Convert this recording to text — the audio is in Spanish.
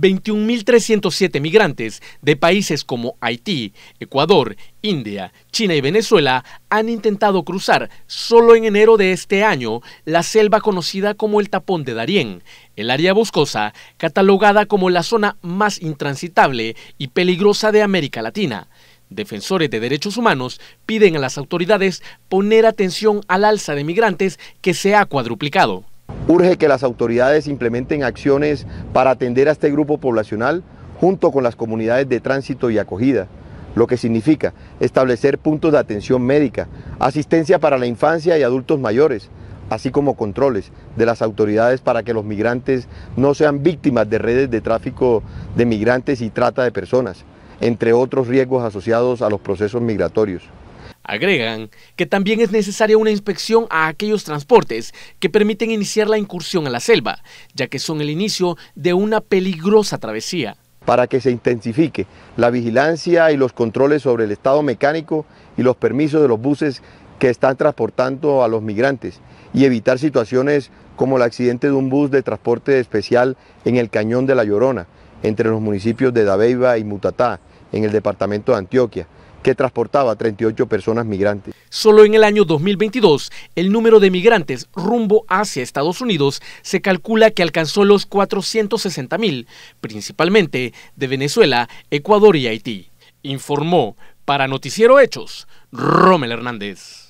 21.307 migrantes de países como Haití, Ecuador, India, China y Venezuela han intentado cruzar solo en enero de este año la selva conocida como el Tapón de Darién, el área boscosa catalogada como la zona más intransitable y peligrosa de América Latina. Defensores de derechos humanos piden a las autoridades poner atención al alza de migrantes que se ha cuadruplicado. Urge que las autoridades implementen acciones para atender a este grupo poblacional junto con las comunidades de tránsito y acogida, lo que significa establecer puntos de atención médica, asistencia para la infancia y adultos mayores, así como controles de las autoridades para que los migrantes no sean víctimas de redes de tráfico de migrantes y trata de personas, entre otros riesgos asociados a los procesos migratorios. Agregan que también es necesaria una inspección a aquellos transportes que permiten iniciar la incursión a la selva, ya que son el inicio de una peligrosa travesía. Para que se intensifique la vigilancia y los controles sobre el estado mecánico y los permisos de los buses que están transportando a los migrantes y evitar situaciones como el accidente de un bus de transporte especial en el Cañón de la Llorona, entre los municipios de Dabeiba y Mutatá, en el departamento de Antioquia, que transportaba 38 personas migrantes. Solo en el año 2022, el número de migrantes rumbo hacia Estados Unidos se calcula que alcanzó los 460 mil, principalmente de Venezuela, Ecuador y Haití. Informó para Noticiero Hechos, Rommel Hernández.